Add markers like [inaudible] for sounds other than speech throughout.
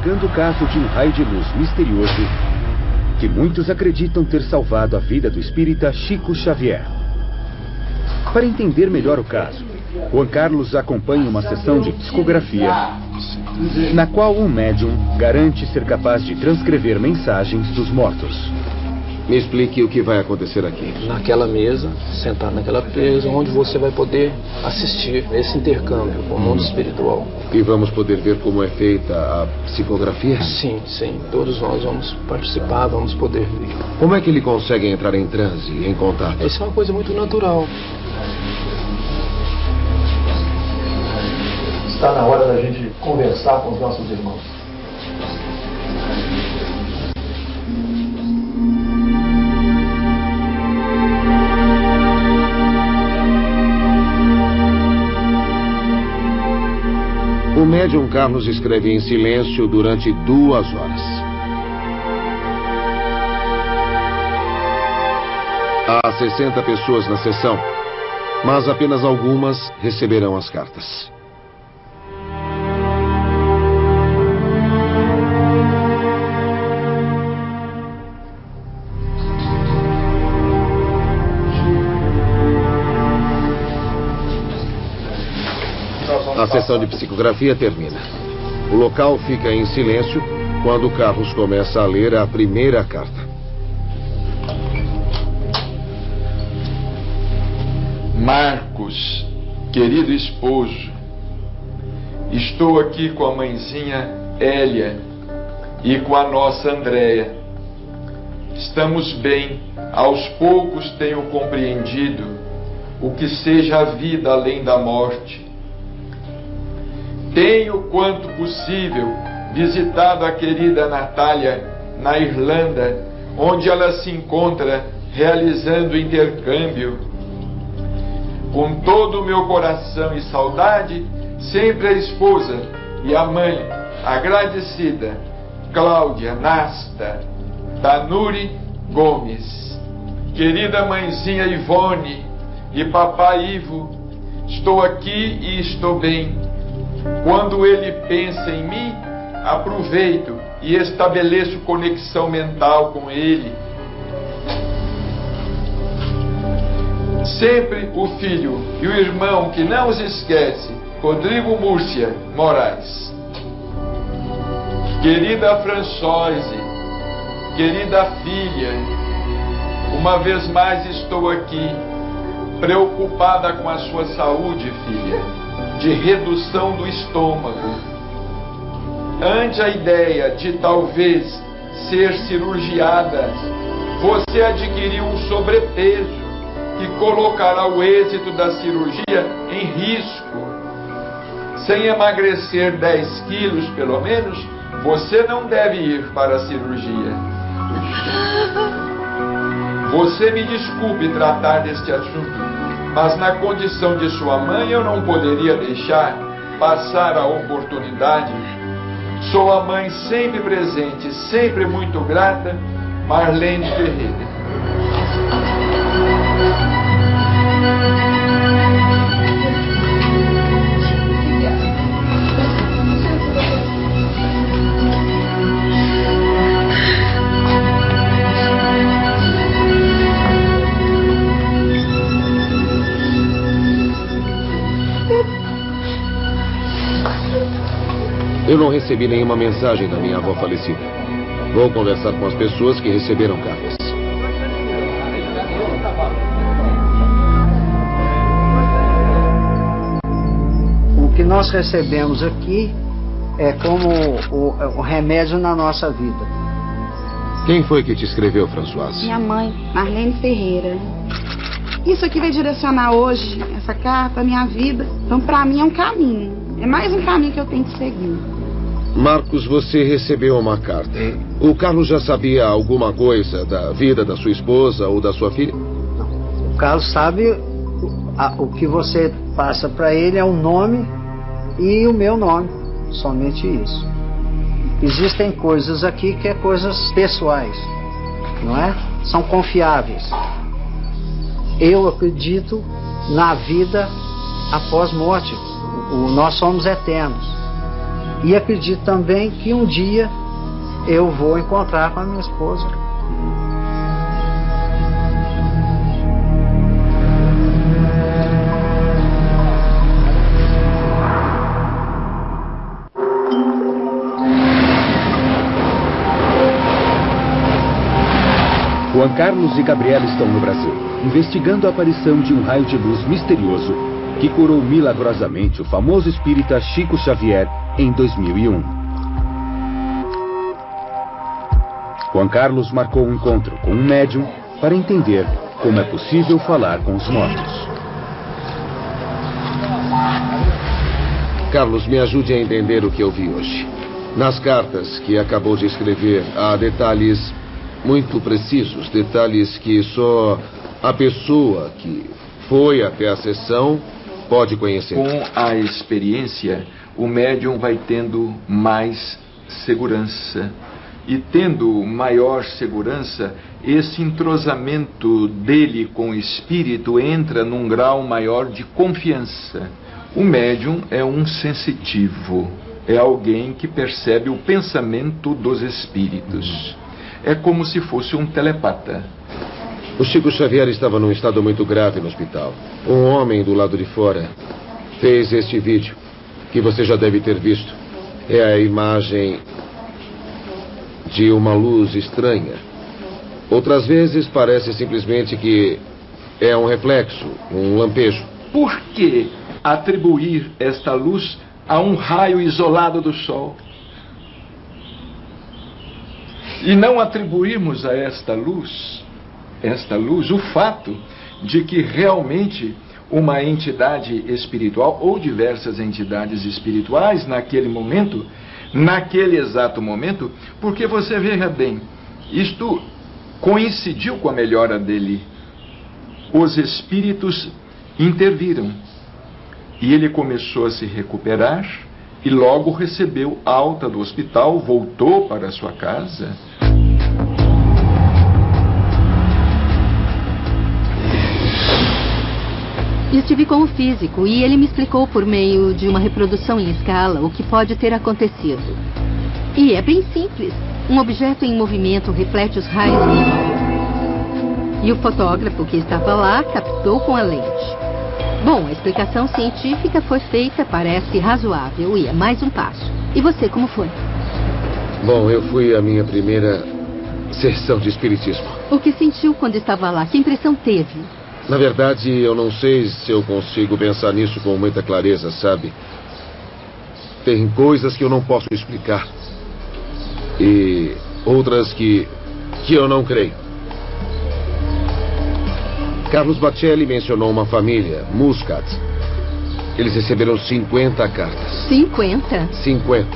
investigando o caso de um raio de luz misterioso que muitos acreditam ter salvado a vida do espírita Chico Xavier. Para entender melhor o caso, Juan Carlos acompanha uma sessão de psicografia, na qual um médium garante ser capaz de transcrever mensagens dos mortos. Me explique o que vai acontecer aqui. Naquela mesa, sentado naquela mesa, onde você vai poder assistir esse intercâmbio com o mundo espiritual. E vamos poder ver como é feita a psicografia? Sim, sim. Todos nós vamos participar, vamos poder ver. Como é que ele consegue entrar em transe, em contato? Isso é uma coisa muito natural. Está na hora da gente conversar com os nossos irmãos. O médium Carlos escreve em silêncio durante duas horas. Há 60 pessoas na sessão, mas apenas algumas receberão as cartas. Sessão de psicografia termina. O local fica em silêncio quando Carlos começa a ler a primeira carta. Marcos, querido esposo, estou aqui com a mãezinha Hélia e com a nossa Andréia. Estamos bem, aos poucos tenho compreendido o que seja a vida além da morte. Tenho, quanto possível, visitado a querida Natália na Irlanda, onde ela se encontra realizando intercâmbio. Com todo o meu coração e saudade, sempre a esposa e a mãe agradecida, Cláudia Nasta, Tanuri Gomes. Querida mãezinha Ivone e papai Ivo, estou aqui e estou bem. Quando ele pensa em mim, aproveito e estabeleço conexão mental com ele. Sempre o filho e o irmão que não os esquece, Rodrigo Múrcia Moraes. Querida Françoise, querida filha, uma vez mais estou aqui, preocupada com a sua saúde, filha, de redução do estômago. Ante a ideia de talvez ser cirurgiada, você adquiriu um sobrepeso que colocará o êxito da cirurgia em risco. Sem emagrecer 10 quilos, pelo menos, você não deve ir para a cirurgia. Você me desculpe tratar deste assunto, mas na condição de sua mãe eu não poderia deixar passar a oportunidade. Sou a mãe sempre presente, sempre muito grata, Marlene Ferreira. Eu não recebi nenhuma mensagem da minha avó falecida. Vou conversar com as pessoas que receberam cartas. O que nós recebemos aqui é como o, o remédio na nossa vida. Quem foi que te escreveu, Françoise? Minha mãe, Marlene Ferreira. Isso aqui vai direcionar hoje, essa carta, a minha vida. Então, para mim, é um caminho. É mais um caminho que eu tenho que seguir. Marcos, você recebeu uma carta. O Carlos já sabia alguma coisa da vida da sua esposa ou da sua filha? O Carlos sabe o, que você passa para ele é o nome e o meu nome. Somente isso. Existem coisas aqui que é coisas pessoais, não é? São confiáveis. Eu acredito na vida após morte. O, nós somos eternos. E acredito também que um dia eu vou encontrar com a minha esposa. Juan Carlos e Gabriela estão no Brasil, investigando a aparição de um raio de luz misterioso que curou milagrosamente o famoso espírita Chico Xavier em 2001. Juan Carlos marcou um encontro com um médium para entender como é possível falar com os mortos. Carlos, me ajude a entender o que eu vi hoje. Nas cartas que acabou de escrever, há detalhes muito precisos, detalhes que só a pessoa que foi até a sessão pode conhecer. Com a experiência, o médium vai tendo mais segurança. E tendo maior segurança, esse entrosamento dele com o espírito entra num grau maior de confiança. O médium é um sensitivo, é alguém que percebe o pensamento dos espíritos. É como se fosse um telepata. O Chico Xavier estava num estado muito grave no hospital. Um homem do lado de fora fez este vídeo, que você já deve ter visto. É a imagem de uma luz estranha. Outras vezes parece simplesmente que é um reflexo, um lampejo. Por que atribuir esta luz a um raio isolado do Sol? E não atribuirmos a esta luz, esta luz, o fato de que realmente uma entidade espiritual ou diversas entidades espirituais naquele momento, naquele exato momento, porque você veja bem, isto coincidiu com a melhora dele. Os espíritos interviram e ele começou a se recuperar e logo recebeu alta do hospital, voltou para sua casa. Estive com o físico e ele me explicou por meio de uma reprodução em escala o que pode ter acontecido. E é bem simples. Um objeto em movimento reflete os raios do sol. E o fotógrafo que estava lá captou com a lente. Bom, a explicação científica foi feita, parece razoável e é mais um passo. E você, como foi? Bom, eu fui a minha primeira sessão de espiritismo. O que sentiu quando estava lá? Que impressão teve? Na verdade, eu não sei se eu consigo pensar nisso com muita clareza, sabe? Tem coisas que eu não posso explicar. E outras que. que eu não creio. Carlos Bacelli mencionou uma família, Muscat. Eles receberam 50 cartas. 50? 50.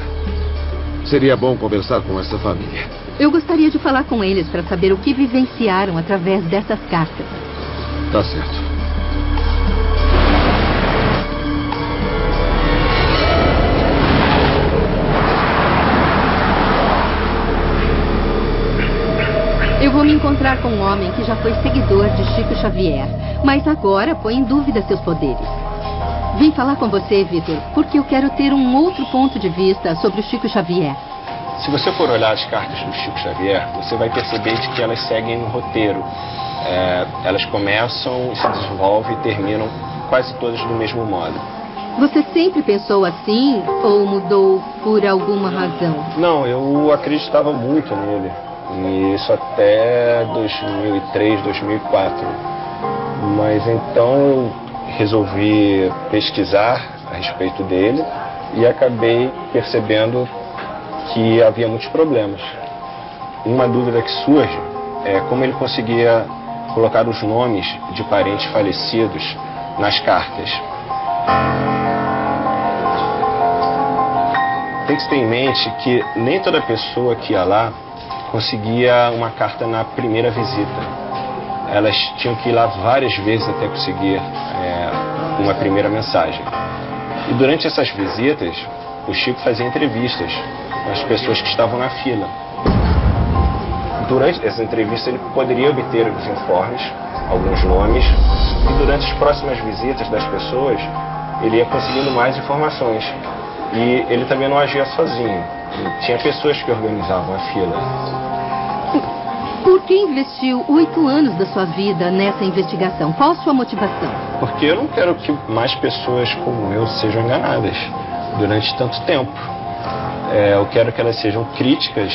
Seria bom conversar com essa família. Eu gostaria de falar com eles para saber o que vivenciaram através dessas cartas. Tá certo. Eu vou me encontrar com um homem que já foi seguidor de Chico Xavier, mas agora põe em dúvida seus poderes. Vim falar com você, Vitor, porque eu quero ter um outro ponto de vista sobre o Chico Xavier. Se você for olhar as cartas do Chico Xavier, você vai perceber de que elas seguem um roteiro. É, elas começam, se desenvolvem e terminam quase todas do mesmo modo. Você sempre pensou assim ou mudou por alguma razão? Não, eu acreditava muito nele. E isso até 2003, 2004. Mas então eu resolvi pesquisar a respeito dele e acabei percebendo que havia muitos problemas. Uma dúvida que surge é como ele conseguia colocar os nomes de parentes falecidos nas cartas. Tem que ter em mente que nem toda pessoa que ia lá conseguia uma carta na primeira visita. Elas tinham que ir lá várias vezes até conseguir é, uma primeira mensagem. E durante essas visitas, o Chico fazia entrevistas as pessoas que estavam na fila. Durante essa entrevista, ele poderia obter os informes, alguns nomes, e durante as próximas visitas das pessoas, ele ia conseguindo mais informações. E ele também não agia sozinho. Tinha pessoas que organizavam a fila. Por que investiu oito anos da sua vida nessa investigação? Qual a sua motivação? Porque eu não quero que mais pessoas como eu sejam enganadas durante tanto tempo. É, eu quero que elas sejam críticas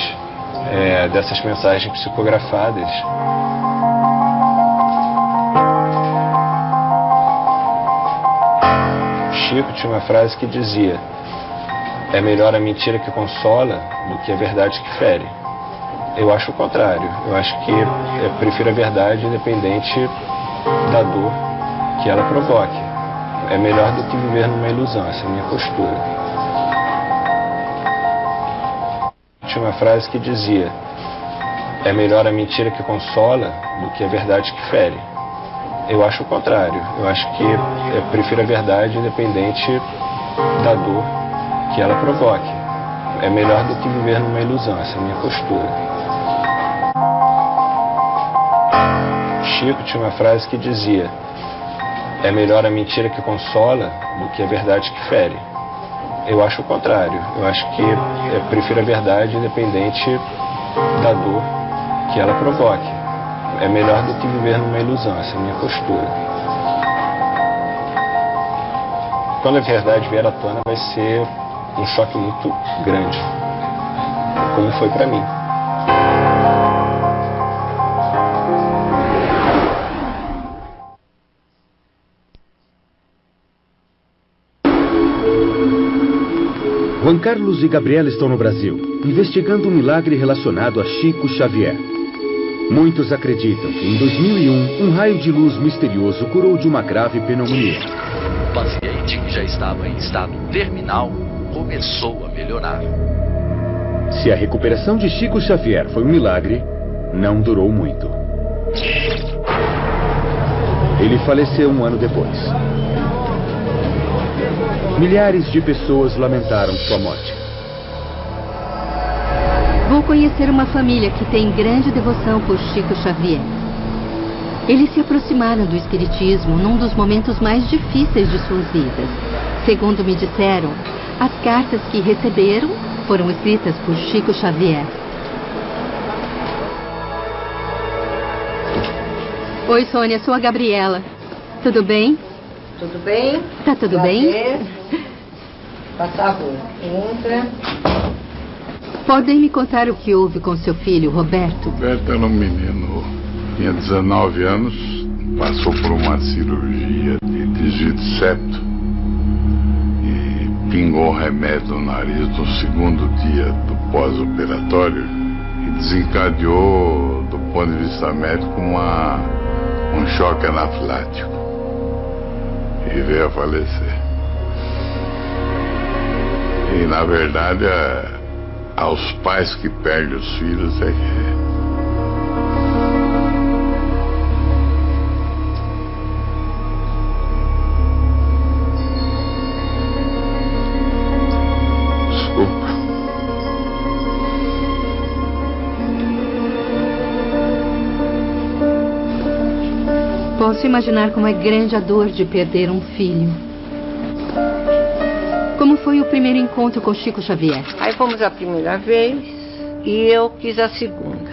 é, dessas mensagens psicografadas. Chico tinha uma frase que dizia: É melhor a mentira que consola do que a verdade que fere. Eu acho o contrário. Eu acho que eu prefiro a verdade independente da dor que ela provoque. É melhor do que viver numa ilusão, essa é a minha postura. Tinha uma frase que dizia: É melhor a mentira que consola do que a verdade que fere. Eu acho o contrário. Eu acho que eu prefiro a verdade independente da dor que ela provoque. É melhor do que viver numa ilusão, essa é a minha postura. Chico tinha uma frase que dizia: É melhor a mentira que consola do que a verdade que fere. Eu acho o contrário. Eu acho que eu prefiro a verdade independente da dor que ela provoque. É melhor do que viver numa ilusão, essa é a minha postura. Quando a verdade vier à tona, vai ser um choque muito grande, como foi para mim. Carlos e Gabriela estão no Brasil, investigando um milagre relacionado a Chico Xavier. Muitos acreditam que em 2001, um raio de luz misterioso curou de uma grave pneumonia. O paciente, que já estava em estado terminal, começou a melhorar. Se a recuperação de Chico Xavier foi um milagre, não durou muito. Ele faleceu um ano depois. Milhares de pessoas lamentaram sua morte. Vou conhecer uma família que tem grande devoção por Chico Xavier. Eles se aproximaram do Espiritismo num dos momentos mais difíceis de suas vidas. Segundo me disseram, as cartas que receberam foram escritas por Chico Xavier. Oi, Sônia, sou a Gabriela. Tudo bem? Tudo bem? Tá tudo Prazer. bem? Por favor, entra. Podem me contar o que houve com seu filho, Roberto? Roberto era um menino, tinha 19 anos, passou por uma cirurgia de desvio de septo e pingou remédio no nariz no segundo dia do pós-operatório e desencadeou, do ponto de vista médico, uma, um choque anafilático e veio a falecer. E na verdade, é, aos pais que perdem os filhos é que. Posso imaginar como é grande a dor de perder um filho. Como foi o primeiro encontro com Chico Xavier? Aí fomos a primeira vez e eu quis a segunda.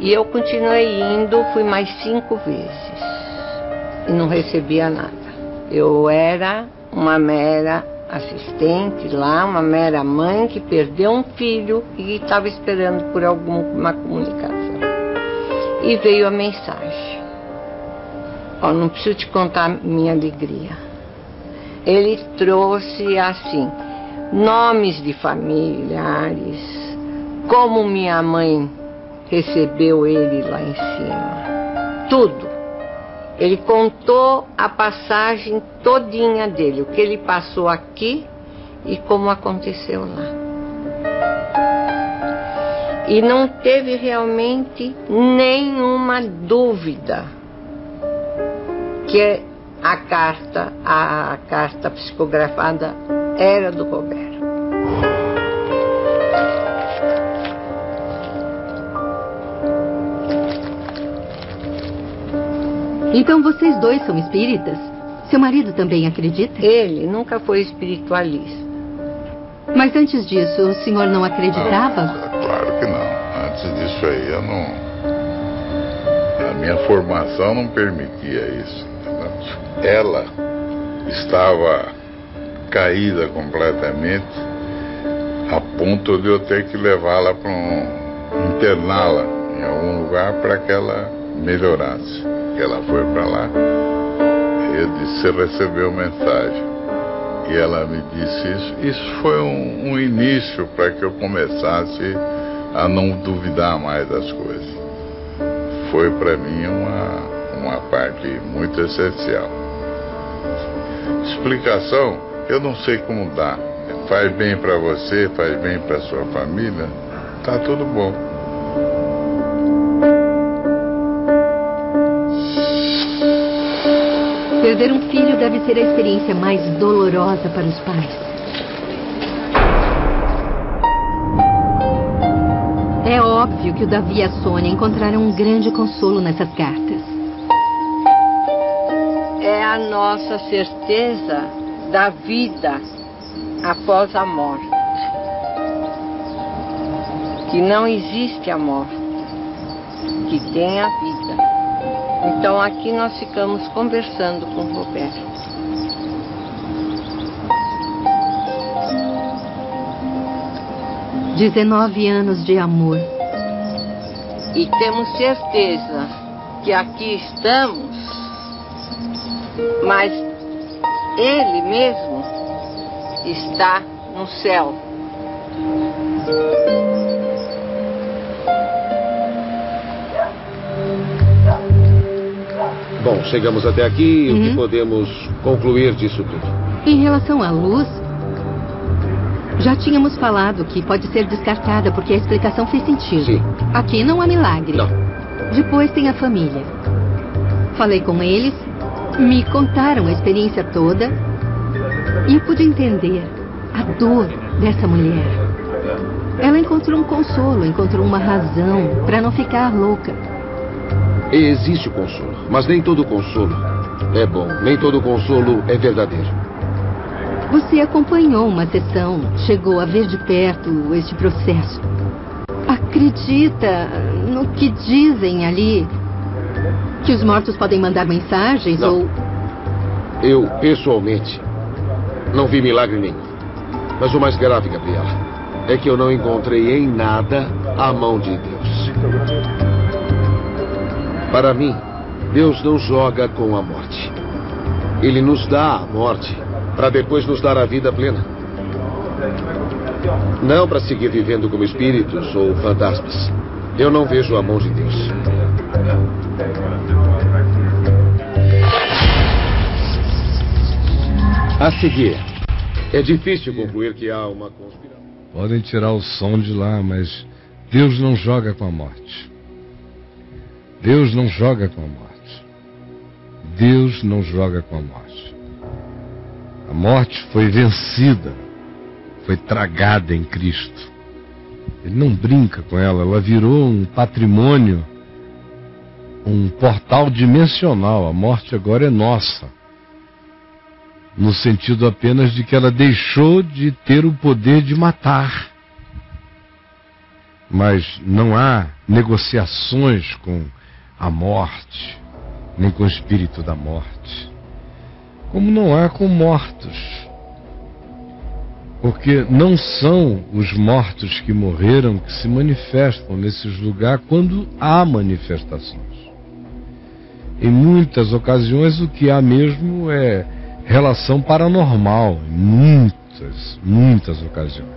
E eu continuei indo, fui mais cinco vezes. E não recebia nada. Eu era uma mera assistente lá, uma mera mãe que perdeu um filho e estava esperando por alguma comunicação. E veio a mensagem. Ó, não preciso te contar minha alegria. Ele trouxe assim nomes de familiares, como minha mãe recebeu ele lá em cima. Tudo. Ele contou a passagem todinha dele, o que ele passou aqui e como aconteceu lá. E não teve realmente nenhuma dúvida que a carta, a, a carta psicografada era do Roberto. Então vocês dois são espíritas? Seu marido também acredita? Ele nunca foi espiritualista. Mas antes disso, o senhor não acreditava? Não, claro que não. Antes disso aí eu não. A minha formação não permitia isso. Ela estava caída completamente, a ponto de eu ter que levá-la para um. interná-la em algum lugar para que ela melhorasse. Ela foi para lá. Eu disse: Você recebeu mensagem. E ela me disse isso. Isso foi um, um início para que eu começasse a não duvidar mais das coisas. Foi para mim uma, uma parte muito essencial. Explicação, eu não sei como dar. Faz bem para você, faz bem para sua família, tá tudo bom. Perder um filho deve ser a experiência mais dolorosa para os pais. É óbvio que o Davi e a Sônia encontraram um grande consolo nessas cartas. A nossa certeza da vida após a morte. Que não existe a morte, que tem a vida. Então aqui nós ficamos conversando com o Roberto. Dezenove anos de amor. E temos certeza que aqui estamos, mas ele mesmo está no céu. Bom, chegamos até aqui. Uhum. O que uhum. podemos concluir disso tudo? Em relação à luz, já tínhamos falado que pode ser descartada porque a explicação fez sentido. Sim. Aqui não há milagre. Não. Depois tem a família. Falei com eles, me contaram a experiência toda e eu pude entender a dor dessa mulher. Ela encontrou um consolo, encontrou uma razão para não ficar louca. Existe o consolo, mas nem todo consolo é bom, nem todo consolo é verdadeiro. Você acompanhou uma sessão, chegou a ver de perto este processo. Acredita no que dizem ali? Que os mortos podem mandar mensagens não. ou. Eu, pessoalmente, não vi milagre nenhum. Mas o mais grave, Gabriela, é que eu não encontrei em nada a mão de Deus. Para mim, Deus não joga com a morte. Ele nos dá a morte para depois nos dar a vida plena. Não para seguir vivendo como espíritos ou fantasmas. Eu não vejo a mão de Deus. A seguir, é difícil concluir que há uma conspiração. Podem tirar o som de lá, mas Deus não joga com a morte. Deus não joga com a morte. Deus não joga com a morte. A morte foi vencida, foi tragada em Cristo. Ele não brinca com ela, ela virou um patrimônio, um portal dimensional. A morte agora é nossa. No sentido apenas de que ela deixou de ter o poder de matar. Mas não há negociações com a morte, nem com o espírito da morte. Como não há com mortos. Porque não são os mortos que morreram que se manifestam nesses lugares quando há manifestações. Em muitas ocasiões o que há mesmo é relação paranormal, muitas, muitas ocasiões.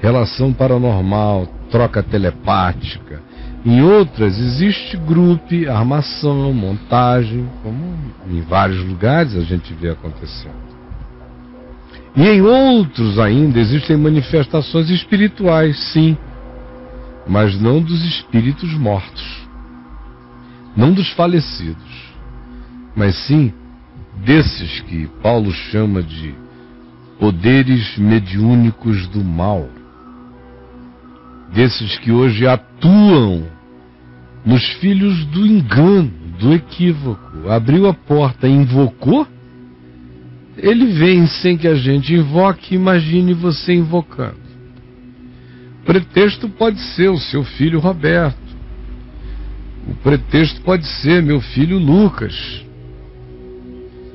Relação paranormal, troca telepática, em outras existe grupo, armação, montagem, como em vários lugares a gente vê acontecendo. E em outros ainda existem manifestações espirituais, sim, mas não dos espíritos mortos, não dos falecidos, mas sim desses que Paulo chama de poderes mediúnicos do mal desses que hoje atuam nos filhos do engano, do equívoco. Abriu a porta, invocou, ele vem sem que a gente invoque, imagine você invocando. O pretexto pode ser o seu filho Roberto. O pretexto pode ser meu filho Lucas.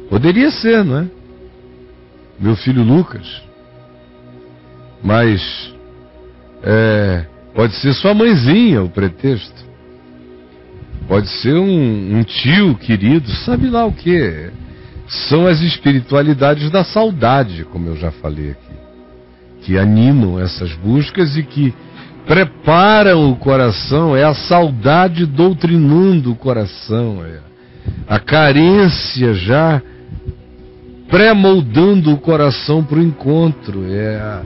Poderia ser, não é? Meu filho Lucas. Mas é, pode ser sua mãezinha o pretexto. Pode ser um, um tio querido, sabe lá o que. São as espiritualidades da saudade, como eu já falei aqui, que animam essas buscas e que preparam o coração, é a saudade doutrinando o coração, é a carência já pré-moldando o coração para o encontro, é a,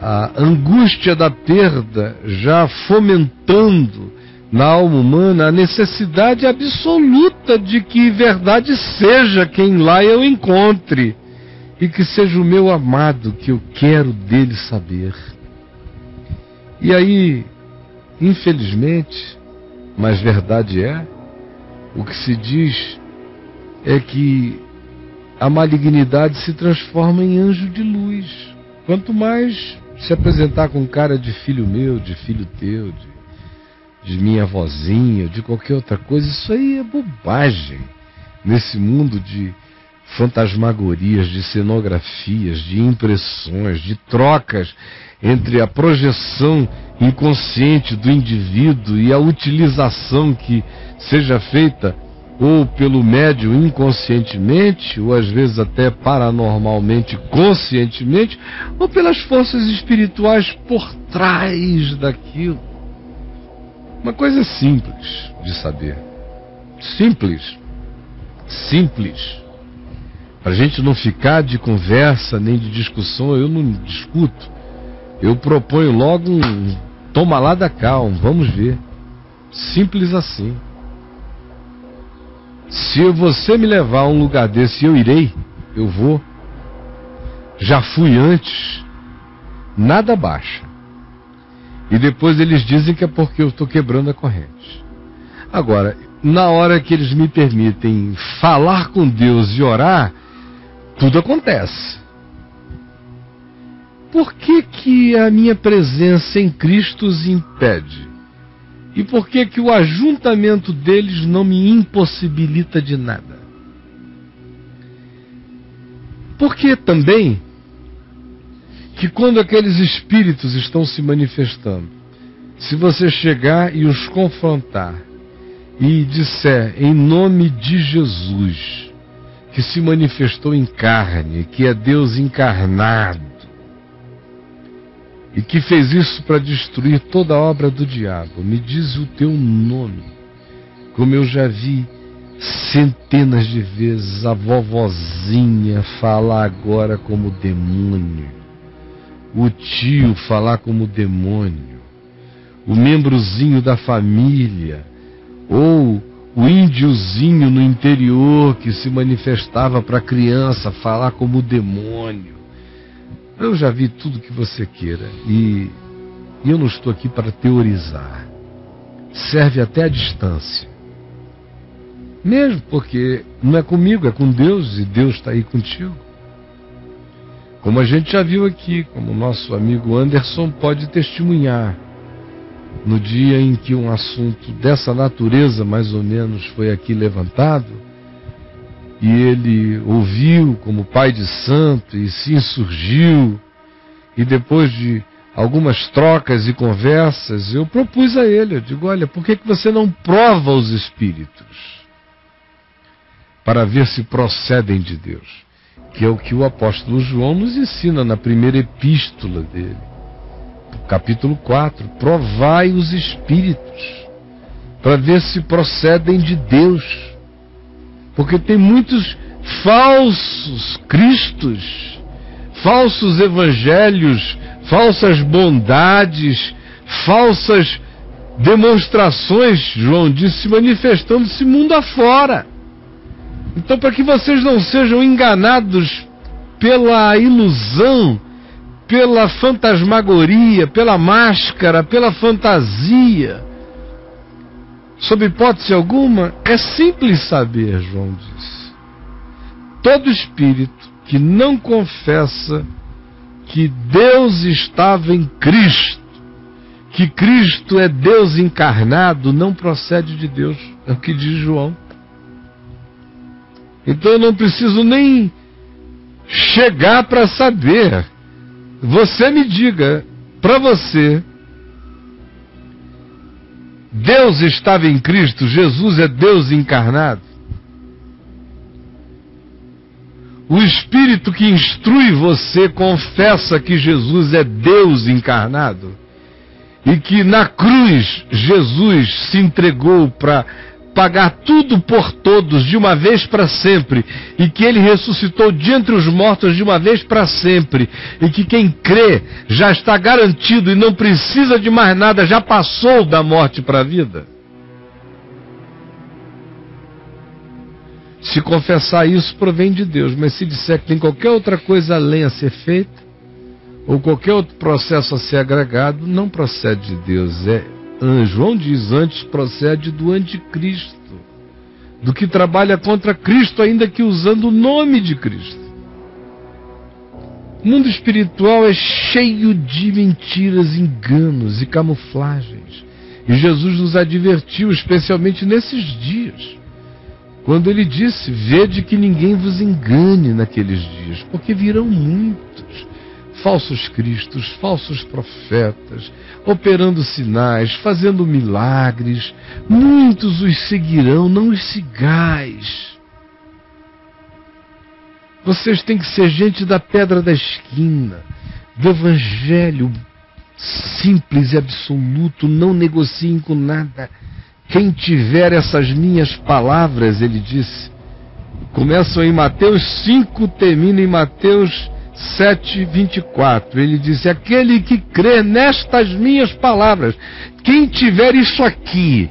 a angústia da perda já fomentando na alma humana a necessidade absoluta de que verdade seja quem lá eu encontre e que seja o meu amado que eu quero dele saber. E aí, infelizmente, mas verdade é, o que se diz é que a malignidade se transforma em anjo de luz. Quanto mais se apresentar com cara de filho meu, de filho teu, de, de minha vozinha, de qualquer outra coisa, isso aí é bobagem. Nesse mundo de fantasmagorias, de cenografias, de impressões, de trocas entre a projeção inconsciente do indivíduo e a utilização que seja feita ou pelo médio inconscientemente, ou às vezes até paranormalmente conscientemente, ou pelas forças espirituais por trás daquilo. Uma coisa simples de saber. Simples. Simples. Para a gente não ficar de conversa nem de discussão, eu não discuto. Eu proponho logo um toma lá da cá, um vamos ver. Simples assim. Se você me levar a um lugar desse, eu irei, eu vou. Já fui antes, nada baixa. E depois eles dizem que é porque eu estou quebrando a corrente. Agora, na hora que eles me permitem falar com Deus e orar, tudo acontece. Por que, que a minha presença em Cristo os impede? E por que que o ajuntamento deles não me impossibilita de nada? Porque também que quando aqueles espíritos estão se manifestando, se você chegar e os confrontar e disser em nome de Jesus, que se manifestou em carne, que é Deus encarnado, e que fez isso para destruir toda a obra do diabo. Me diz o teu nome, como eu já vi centenas de vezes a vovozinha falar agora como demônio, o tio falar como demônio, o membrozinho da família, ou o índiozinho no interior que se manifestava para a criança falar como demônio. Eu já vi tudo que você queira e, e eu não estou aqui para teorizar. Serve até a distância. Mesmo porque não é comigo, é com Deus e Deus está aí contigo. Como a gente já viu aqui, como o nosso amigo Anderson pode testemunhar, no dia em que um assunto dessa natureza, mais ou menos, foi aqui levantado, e ele ouviu como pai de santo e se insurgiu, e depois de algumas trocas e conversas, eu propus a ele, eu digo, olha, por que, que você não prova os espíritos? Para ver se procedem de Deus. Que é o que o apóstolo João nos ensina na primeira epístola dele. Capítulo 4. Provai os espíritos, para ver se procedem de Deus porque tem muitos falsos cristos, falsos evangelhos, falsas bondades, falsas demonstrações, João disse, manifestando-se mundo afora. Então, para que vocês não sejam enganados pela ilusão, pela fantasmagoria, pela máscara, pela fantasia, sob hipótese alguma, é simples saber, João diz. Todo espírito que não confessa que Deus estava em Cristo, que Cristo é Deus encarnado, não procede de Deus. É o que diz João. Então eu não preciso nem chegar para saber. Você me diga, para você, Deus estava em Cristo, Jesus é Deus encarnado. O Espírito que instrui você confessa que Jesus é Deus encarnado e que na cruz Jesus se entregou para pagar tudo por todos de uma vez para sempre, e que ele ressuscitou de entre os mortos de uma vez para sempre, e que quem crê já está garantido e não precisa de mais nada, já passou da morte para a vida. Se confessar isso, provém de Deus, mas se disser que tem qualquer outra coisa além a ser feita, ou qualquer outro processo a ser agregado, não procede de Deus, é João diz antes procede do anticristo, do que trabalha contra Cristo, ainda que usando o nome de Cristo. O mundo espiritual é cheio de mentiras, enganos e camuflagens. E Jesus nos advertiu, especialmente nesses dias, quando ele disse: Vede que ninguém vos engane naqueles dias, porque virão muitos falsos cristos, falsos profetas, operando sinais, fazendo milagres. Muitos os seguirão, não os sigais. Vocês têm que ser gente da pedra da esquina, do evangelho simples e absoluto, não negociem com nada. Quem tiver essas minhas palavras, ele disse, começam em Mateus 5, terminam em Mateus 7:24. Ele disse: Aquele que crê nestas minhas palavras, quem tiver isso aqui,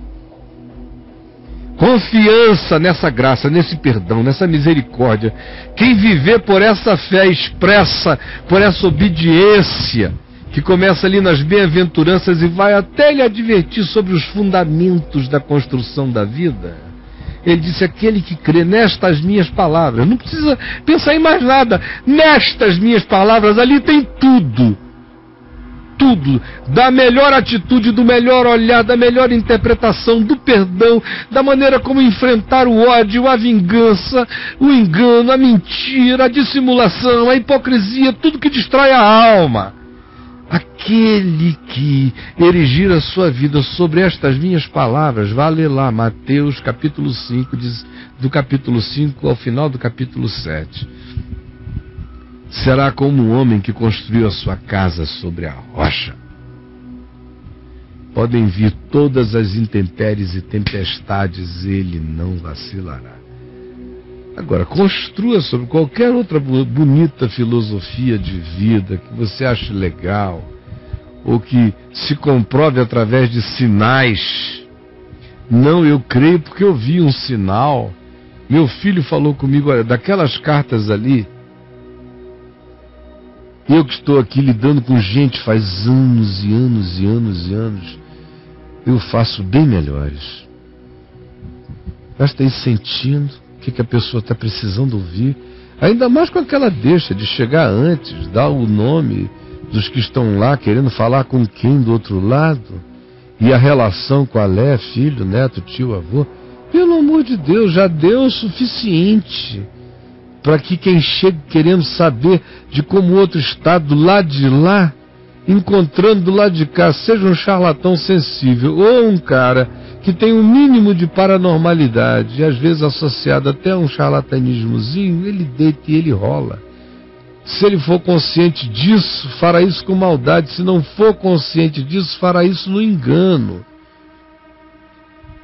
confiança nessa graça, nesse perdão, nessa misericórdia, quem viver por essa fé expressa, por essa obediência, que começa ali nas bem-aventuranças e vai até lhe advertir sobre os fundamentos da construção da vida ele disse: aquele que crê nestas minhas palavras, não precisa pensar em mais nada, nestas minhas palavras, ali tem tudo. Tudo, da melhor atitude, do melhor olhar, da melhor interpretação, do perdão, da maneira como enfrentar o ódio, a vingança, o engano, a mentira, a dissimulação, a hipocrisia, tudo que destrói a alma. Aquele que erigir a sua vida sobre estas minhas palavras, vá ler lá Mateus capítulo 5, diz, do capítulo 5 ao final do capítulo 7. Será como um homem que construiu a sua casa sobre a rocha. Podem vir todas as intempéries e tempestades, ele não vacilará. Agora, construa sobre qualquer outra bonita filosofia de vida que você ache legal, ou que se comprove através de sinais. Não, eu creio porque eu vi um sinal. Meu filho falou comigo, olha, daquelas cartas ali. Eu que estou aqui lidando com gente faz anos e anos e anos e anos, eu faço bem melhores. Basta ir sentindo que, que a pessoa está precisando ouvir. Ainda mais com aquela deixa de chegar antes, dar o nome dos que estão lá querendo falar com quem do outro lado. E a relação com a Lé, filho, neto, tio, avô. Pelo amor de Deus, já deu o suficiente para que quem chegue querendo saber de como outro está do lado de lá, encontrando do lado de cá, seja um charlatão sensível ou um cara que tem um mínimo de paranormalidade, às vezes associado até a um charlatanismozinho, ele deita e ele rola. Se ele for consciente disso, fará isso com maldade. Se não for consciente disso, fará isso no engano.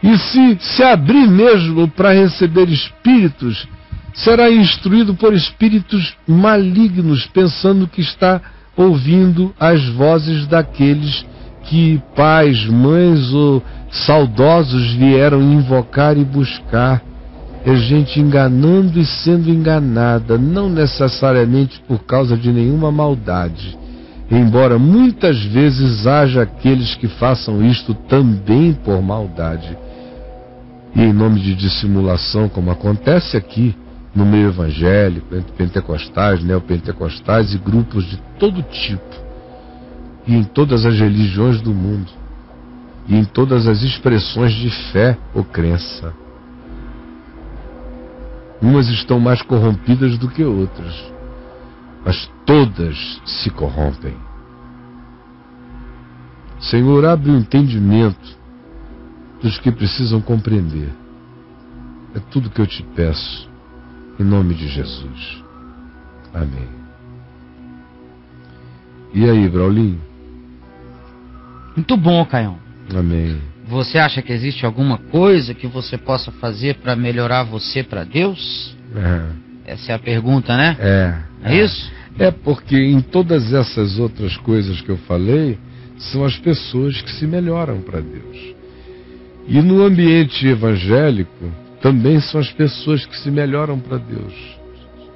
E se se abrir mesmo para receber espíritos, será instruído por espíritos malignos, pensando que está ouvindo as vozes daqueles que pais, mães ou saudosos vieram invocar e buscar. É gente enganando e sendo enganada, não necessariamente por causa de nenhuma maldade. Embora muitas vezes haja aqueles que façam isto também por maldade. E em nome de dissimulação, como acontece aqui, no meio evangélico, entre pentecostais, neopentecostais e grupos de todo tipo, e em todas as religiões do mundo, e em todas as expressões de fé ou crença. Umas estão mais corrompidas do que outras, mas todas se corrompem. Senhor, abre o entendimento dos que precisam compreender. É tudo que eu te peço, em nome de Jesus. Amém. E aí, Braulinho? Muito bom, Caião. Amém. Você acha que existe alguma coisa que você possa fazer para melhorar você para Deus? É. Essa é a pergunta, né? É. É isso? É porque em todas essas outras coisas que eu falei, são as pessoas que se melhoram para Deus. E no ambiente evangélico, também são as pessoas que se melhoram para Deus.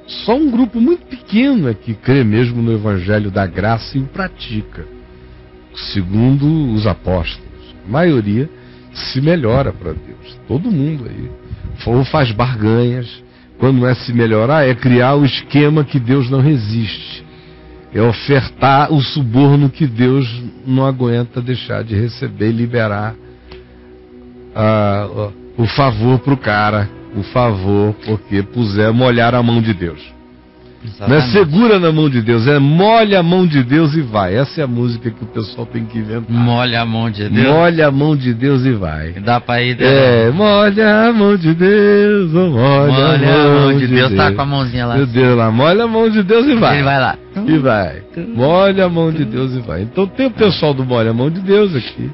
Só um grupo muito pequeno é que crê mesmo no Evangelho da graça e o pratica, segundo os apóstolos. A maioria se melhora para Deus. Todo mundo aí. Ou faz barganhas. Quando não é se melhorar, é criar o esquema que Deus não resiste. É ofertar o suborno que Deus não aguenta deixar de receber e liberar ah, o favor para o cara. O favor, porque puser molhar a mão de Deus. Não é segura na mão de Deus, é molha a mão de Deus e vai. Essa é a música que o pessoal tem que inventar. Molha a mão de Deus. Molha a mão de Deus e vai. Dá pra ir. É, molha a mão de Deus, oh, molha, molha a mão de Deus. Deus. Tá com a mãozinha lá. Meu Deus lá, molha a mão de Deus e vai. Ele vai lá. E vai. Molha a mão de Deus e vai. Então tem o pessoal do molha a mão de Deus aqui.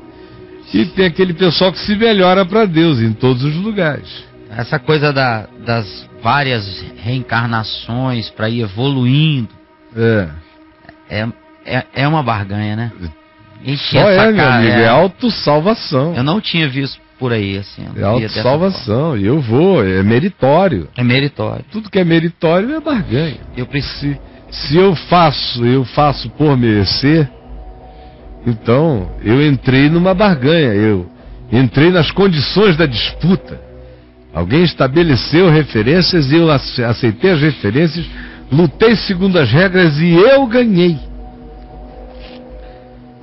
E tem aquele pessoal que se melhora para Deus em todos os lugares. Essa coisa da, das várias reencarnações para ir evoluindo. É. É, é, é uma barganha, né? Só é, meu amigo, é, é autossalvação. Eu não tinha visto por aí, assim. É autossalvação, e eu vou, é meritório. É meritório. Tudo que é meritório é barganha. Eu preciso. Se eu faço, eu faço por merecer, então eu entrei numa barganha, eu entrei nas condições da disputa. Alguém estabeleceu referências e eu aceitei as referências, lutei segundo as regras e eu ganhei.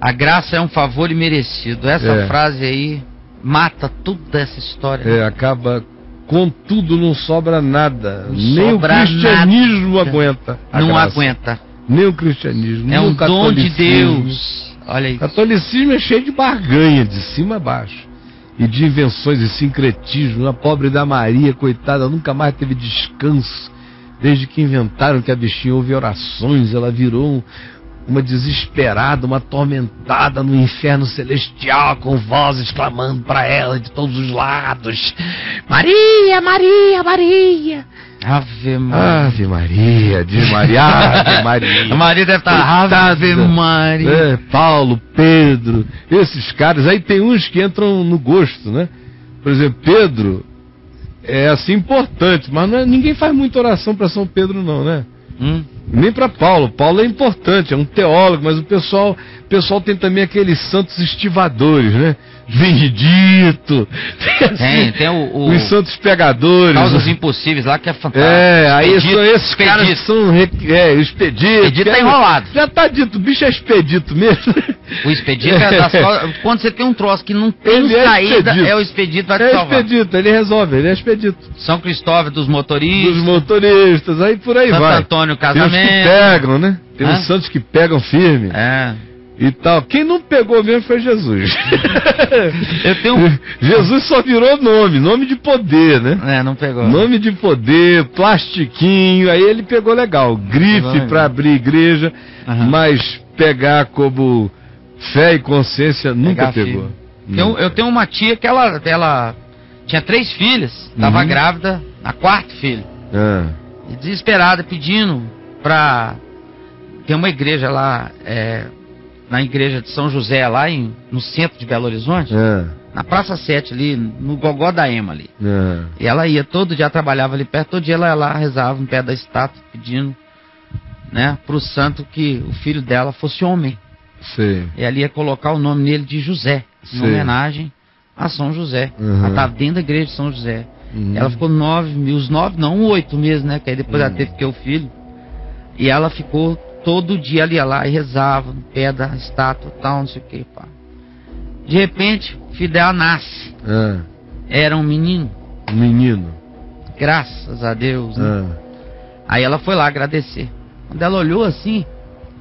A graça é um favor imerecido. Essa é. frase aí mata toda essa história. É, acaba com tudo, não sobra nada. Não Nem sobra o cristianismo nada. aguenta. Não graça. aguenta. Nem o cristianismo. É um dom de Deus. Olha aí. O catolicismo é cheio de barganha, de cima a baixo e de invenções e sincretismo. A pobre da Maria, coitada, nunca mais teve descanso. Desde que inventaram que a bichinha ouve orações, ela virou uma desesperada, uma atormentada no inferno celestial, com vozes clamando para ela de todos os lados: Maria, Maria, Maria. Ave Maria. Ave [laughs] Maria, diz Maria, Ave Maria. Maria deve estar tá, Ave Maria. É, Paulo, Pedro, esses caras. Aí tem uns que entram no gosto, né? Por exemplo, Pedro é assim importante, mas é, ninguém faz muita oração para São Pedro, não, né? Hum? Nem para Paulo. Paulo é importante, é um teólogo, mas o pessoal, o pessoal tem também aqueles santos estivadores, né? Benedito. Tem, tem, tem o, o, Os santos pegadores. Causas impossíveis lá que é fantástico. É, aí expedito, são esses expedito. caras que são. É, o expedito. Expedito tá enrolado. Já tá dito, o bicho é expedito mesmo. O expedito é, das [laughs] causas. Quando você tem um troço que não tem ele é saída, é, é o expedito vai te é salvar. É expedito, ele resolve, ele é expedito. São Cristóvão dos motoristas. Dos motoristas, aí por aí Santo vai. Antônio Casamento. Tem os que pegam, né? Tem Hã? os santos que pegam firme. É e tal. Quem não pegou mesmo foi Jesus. [laughs] Eu tenho... Jesus só virou nome, nome de poder, né? É, não pegou. Nome de poder, plastiquinho, aí ele pegou legal. Grife para abrir igreja, uhum. mas pegar como fé e consciência nunca pegar pegou. Eu, eu, tenho uma tia que ela, ela tinha três filhas, estava uhum. grávida, a quarta filha. Ah. Desesperada, pedindo pra. Tem uma igreja lá, é, na igreja de São José, lá em, no centro de Belo Horizonte, é. na Praça 7 ali, no Gogó da Ema ali. É. E ela ia, todo dia trabalhava ali perto, todo dia ela ia lá, rezava em pé da estátua, pedindo, né, pro santo que o filho dela fosse homem. Sim. E ali ia colocar o nome nele de José, em Sim. homenagem a São José. Uhum. Ela estava dentro da igreja de São José. Uhum. Ela ficou nove, os nove, não, oito meses, né? Que aí depois ela Uhum. teve que ter o filho. E ela ficou todo dia ali ia lá e rezava no pé da estátua tal, não sei o que, pá. De repente, Fidel nasce. Ah, Era um menino, um menino. graças a Deus. né? Ah. Aí ela foi lá agradecer. Quando ela olhou assim,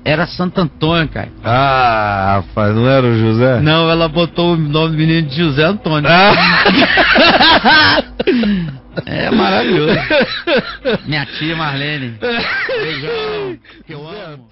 era Santo Antônio, cara. Ah, rapaz, não era o José? Não, ela botou o nome do menino de José Antônio. [laughs] é maravilhoso. Minha tia Marlene. Beijão. Que eu amo.